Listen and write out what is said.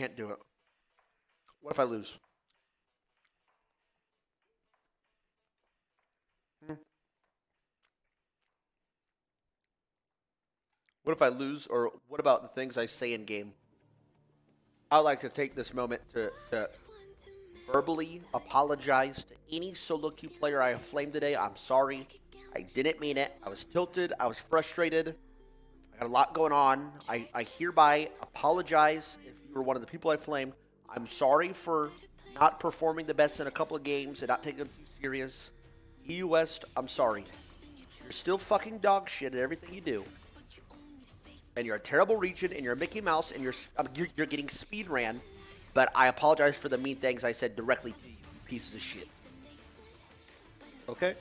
can't do it. What if I lose? Hmm. What if I lose, or what about the things I say in game? I'd like to take this moment to, to verbally apologize to any solo queue player I have flamed today. I'm sorry. I didn't mean it. I was tilted. I was frustrated. I got a lot going on. I, I hereby apologize if you were one of the people I flamed. I'm sorry for not performing the best in a couple of games and not taking them too serious. EU West, I'm sorry. You're still fucking dog shit at everything you do. And you're a terrible region, and you're a Mickey Mouse, and you're, you're, you're getting speed ran. But I apologize for the mean things I said directly to you, pieces of shit. Okay?